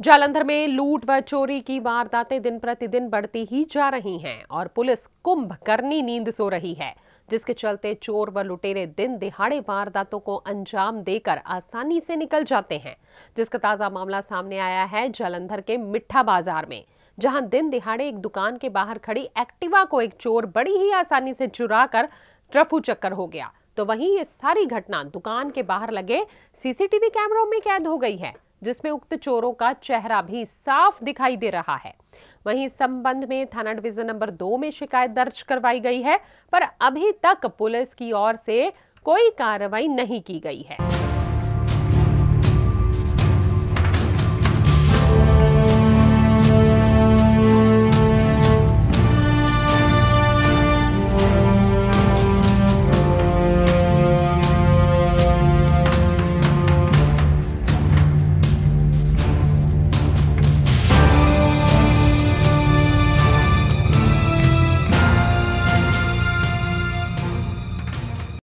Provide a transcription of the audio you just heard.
जालंधर में लूट व चोरी की वारदातें दिन प्रतिदिन बढ़ती ही जा रही हैं और पुलिस कुंभ करनी नींद सो रही है, जिसके चलते चोर व लुटेरे दिन दिहाड़े वारदातों को अंजाम देकर आसानी से निकल जाते हैं, जिसका ताज़ा मामला सामने आया है जालंधर के मिठा बाज़ार में, जहाँ दिन दिहाड़े एक दुकान के बाहर खड़ी एक्टिवा को एक चोर बड़ी ही आसानी से चुरा कर रफू चक्कर हो गया। तो वहीं ये सारी घटना दुकान के बाहर लगे, सीसीटीवी कैमरों में कैद हो गई है। जिसमें उक्त चोरों का चेहरा भी साफ़ दिखाई दे रहा है। वहीं इस संबंध में थाना डिवीज़न नंबर दो में शिकायत दर्ज करवाई गई है, पर अभी तक पुलिस की ओर से कोई कार्रवाई नहीं की गई है।